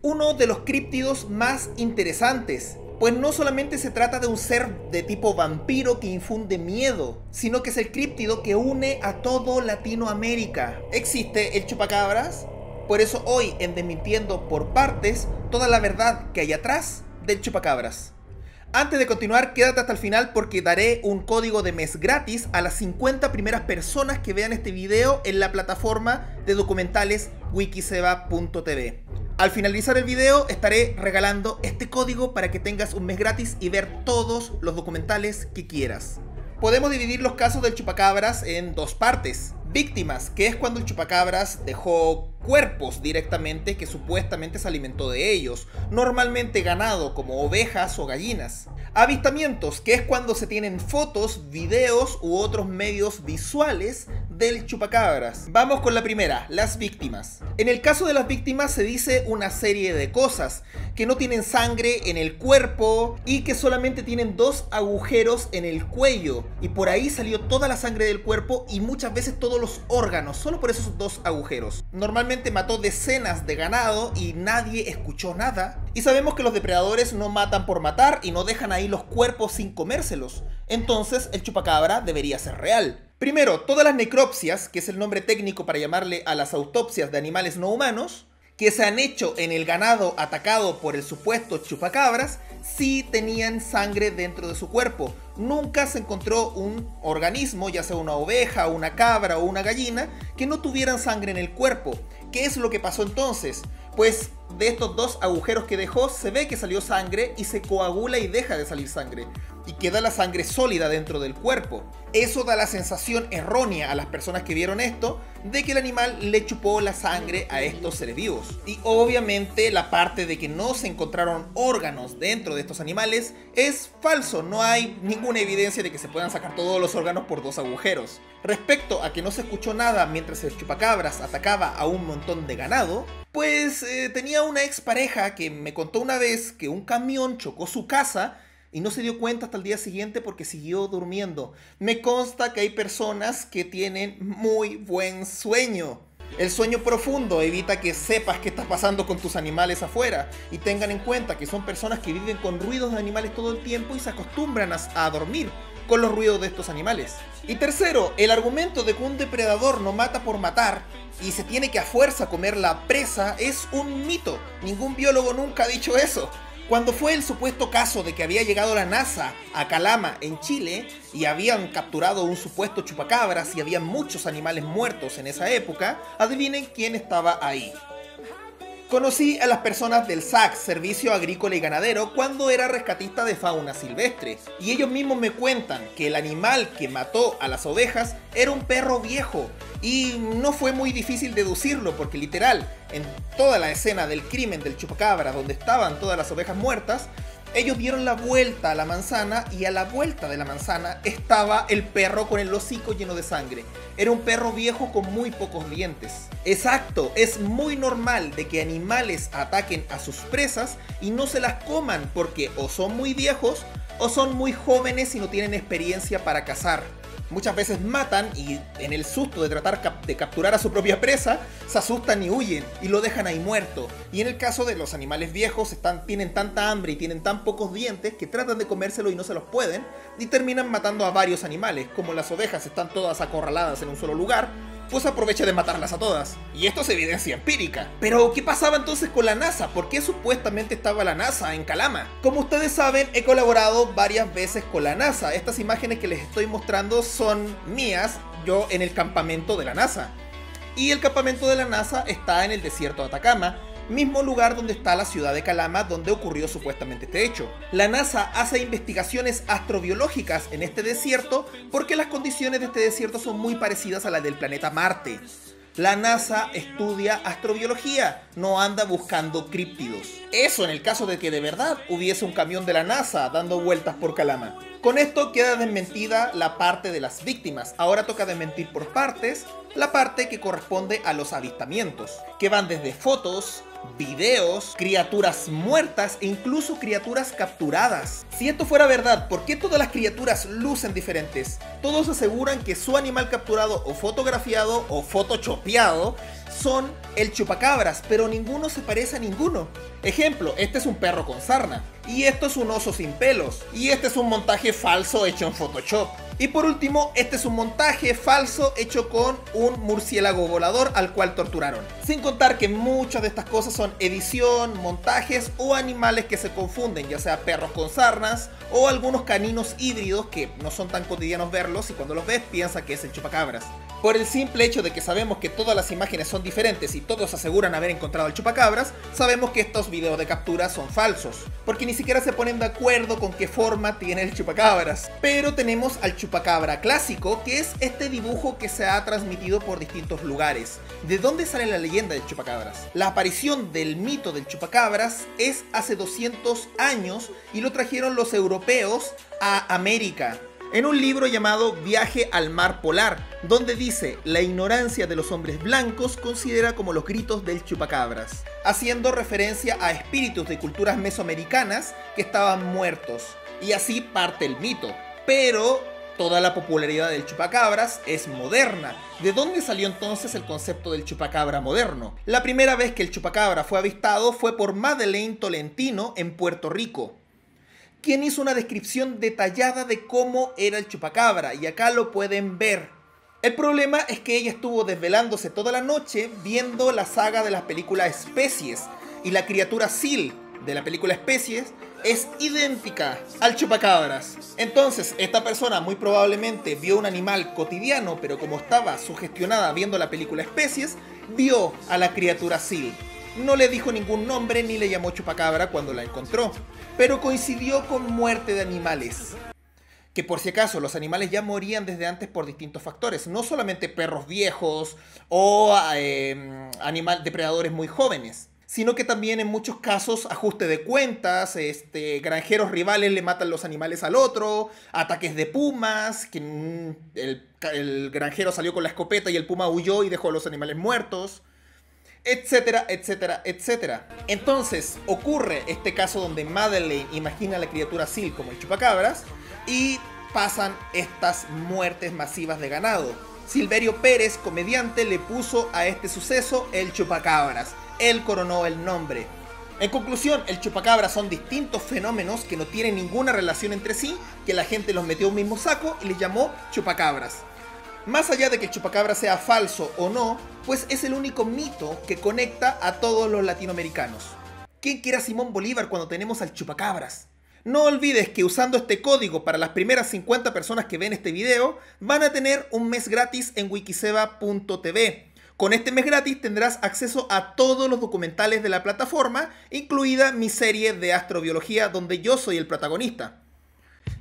Uno de los críptidos más interesantes, pues no solamente se trata de un ser de tipo vampiro que infunde miedo, sino que es el críptido que une a todo Latinoamérica. ¿Existe el chupacabras? Por eso hoy en Desmintiendo por Partes, toda la verdad que hay atrás del chupacabras. Antes de continuar, quédate hasta el final porque daré un código de mes gratis a las 50 primeras personas que vean este video en la plataforma de documentales wikiseba.tv. Al finalizar el video estaré regalando este código para que tengas un mes gratis y ver todos los documentales que quieras. Podemos dividir los casos del chupacabras en dos partes. Víctimas, que es cuando el chupacabras dejó cuerpos directamente que supuestamente se alimentó de ellos, normalmente ganado como ovejas o gallinas. Avistamientos, que es cuando se tienen fotos, videos u otros medios visuales del chupacabras. Vamos con la primera, las víctimas. En el caso de las víctimas se dice una serie de cosas, que no tienen sangre en el cuerpo y que solamente tienen dos agujeros en el cuello y por ahí salió toda la sangre del cuerpo y muchas veces todos los órganos, solo por esos dos agujeros. Normalmente mató decenas de ganado y nadie escuchó nada. Y sabemos que los depredadores no matan por matar y no dejan ahí los cuerpos sin comérselos. Entonces el chupacabra debería ser real. Primero, todas las necropsias, que es el nombre técnico para llamarle a las autopsias de animales no humanos, que se han hecho en el ganado atacado por el supuesto chupacabras, sí tenían sangre dentro de su cuerpo. Nunca se encontró un organismo, ya sea una oveja, una cabra o una gallina, que no tuvieran sangre en el cuerpo. ¿Qué es lo que pasó entonces? Pues de estos dos agujeros que dejó se ve que salió sangre y se coagula y deja de salir sangre y queda la sangre sólida dentro del cuerpo. Eso da la sensación errónea a las personas que vieron esto de que el animal le chupó la sangre a estos seres vivos. Y obviamente la parte de que no se encontraron órganos dentro de estos animales es falso, no hay ninguna evidencia de que se puedan sacar todos los órganos por dos agujeros. Respecto a que no se escuchó nada mientras el chupacabras atacaba a un montón de ganado, pues eh, tenía una expareja que me contó una vez que un camión chocó su casa y no se dio cuenta hasta el día siguiente porque siguió durmiendo. Me consta que hay personas que tienen muy buen sueño. El sueño profundo evita que sepas qué está pasando con tus animales afuera y tengan en cuenta que son personas que viven con ruidos de animales todo el tiempo y se acostumbran a, dormir con los ruidos de estos animales. Y tercero, el argumento de que un depredador no mata por matar y se tiene que a fuerza comer la presa es un mito. Ningún biólogo nunca ha dicho eso. Cuando fue el supuesto caso de que había llegado la NASA a Calama, en Chile, y habían capturado un supuesto chupacabras y había muchos animales muertos en esa época, adivinen quién estaba ahí. Conocí a las personas del SAC, Servicio Agrícola y Ganadero, cuando era rescatista de fauna silvestre, y ellos mismos me cuentan que el animal que mató a las ovejas era un perro viejo, y no fue muy difícil deducirlo, porque literal, en toda la escena del crimen del chupacabra, donde estaban todas las ovejas muertas, ellos dieron la vuelta a la manzana y a la vuelta de la manzana estaba el perro con el hocico lleno de sangre. Era un perro viejo con muy pocos dientes. Exacto, es muy normal de que animales ataquen a sus presas y no se las coman porque o son muy viejos o son muy jóvenes y no tienen experiencia para cazar muchas veces matan y en el susto de tratar de capturar a su propia presa, se asustan y huyen y lo dejan ahí muerto. Y en el caso de los animales viejos, están, tienen tanta hambre y tienen tan pocos dientes que tratan de comérselo y no se los pueden y terminan matando a varios animales. Como las ovejas están todas acorraladas en un solo lugar, pues aprovecha de matarlas a todas. Y esto es evidencia empírica. Pero, ¿qué pasaba entonces con la NASA? ¿Por qué supuestamente estaba la NASA en Calama? Como ustedes saben, he colaborado varias veces con la NASA. Estas imágenes que les estoy mostrando son mías, yo en el campamento de la NASA. Y el campamento de la NASA está en el desierto de Atacama, mismo lugar donde está la ciudad de Calama donde ocurrió supuestamente este hecho. La NASA hace investigaciones astrobiológicas en este desierto porque las condiciones de este desierto son muy parecidas a las del planeta Marte. La NASA estudia astrobiología, no anda buscando críptidos. Eso en el caso de que de verdad hubiese un camión de la NASA dando vueltas por Calama. Con esto queda desmentida la parte de las víctimas. Ahora toca desmentir por partes la parte que corresponde a los avistamientos, que van desde fotos, videos, criaturas muertas e incluso criaturas capturadas. Si esto fuera verdad, ¿por qué todas las criaturas lucen diferentes? Todos aseguran que su animal capturado o fotografiado o photoshopeado son el chupacabras, pero ninguno se parece a ninguno. Ejemplo, este es un perro con sarna, y esto es un oso sin pelos, y este es un montaje falso hecho en Photoshop. Y por último, este es un montaje falso hecho con un murciélago volador al cual torturaron. Sin contar que muchas de estas cosas son edición, montajes o animales que se confunden, ya sea perros con sarnas o algunos caninos híbridos que no son tan cotidianos verlos y cuando los ves piensa que es el chupacabras. Por el simple hecho de que sabemos que todas las imágenes son diferentes y todos aseguran haber encontrado el chupacabras, sabemos que estos videos de captura son falsos, porque ni siquiera se ponen de acuerdo con qué forma tiene el chupacabras. Pero tenemos al chupacabra clásico, que es este dibujo que se ha transmitido por distintos lugares. ¿De dónde sale la leyenda del chupacabras? La aparición del mito del chupacabras es hace 200 años y lo trajeron los europeos a América en un libro llamado Viaje al Mar Polar, donde dice, la ignorancia de los hombres blancos considera como los gritos del chupacabras, haciendo referencia a espíritus de culturas mesoamericanas que estaban muertos. Y así parte el mito. Pero toda la popularidad del chupacabras es moderna. ¿De dónde salió entonces el concepto del chupacabra moderno? La primera vez que el chupacabra fue avistado fue por Madeleine Tolentino en Puerto Rico quien hizo una descripción detallada de cómo era el chupacabra, y acá lo pueden ver. El problema es que ella estuvo desvelándose toda la noche viendo la saga de las películas Especies, y la criatura Seal de la película Especies es idéntica al chupacabras. Entonces, esta persona muy probablemente vio un animal cotidiano, pero como estaba sugestionada viendo la película Especies, vio a la criatura Seal. No le dijo ningún nombre ni le llamó chupacabra cuando la encontró, pero coincidió con muerte de animales. Que por si acaso, los animales ya morían desde antes por distintos factores, no solamente perros viejos o em, animal, depredadores muy jóvenes, sino que también en muchos casos ajuste de cuentas, este, granjeros rivales le matan los animales al otro, ataques de pumas, que mm, el, el granjero salió con la escopeta y el puma huyó y dejó a los animales muertos etcétera, etcétera, etcétera. Entonces ocurre este caso donde Madeleine imagina a la criatura Sil como el chupacabras y pasan estas muertes masivas de ganado. Silverio Pérez, comediante, le puso a este suceso el chupacabras. Él coronó el nombre. En conclusión, el chupacabras son distintos fenómenos que no tienen ninguna relación entre sí, que la gente los metió en un mismo saco y les llamó chupacabras. Más allá de que el chupacabra sea falso o no, pues es el único mito que conecta a todos los latinoamericanos. ¿Quién quiere a Simón Bolívar cuando tenemos al chupacabras? No olvides que usando este código para las primeras 50 personas que ven este video, van a tener un mes gratis en wikiseba.tv. Con este mes gratis tendrás acceso a todos los documentales de la plataforma, incluida mi serie de astrobiología donde yo soy el protagonista.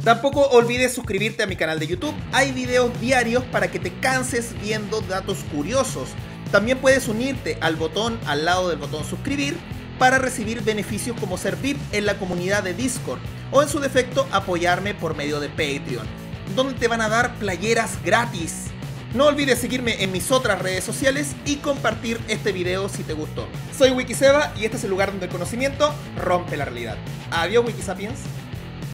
Tampoco olvides suscribirte a mi canal de YouTube. Hay videos diarios para que te canses viendo datos curiosos. También puedes unirte al botón al lado del botón suscribir para recibir beneficios como ser VIP en la comunidad de Discord o en su defecto apoyarme por medio de Patreon, donde te van a dar playeras gratis. No olvides seguirme en mis otras redes sociales y compartir este video si te gustó. Soy Wikiseba y este es el lugar donde el conocimiento rompe la realidad. Adiós Wikisapiens.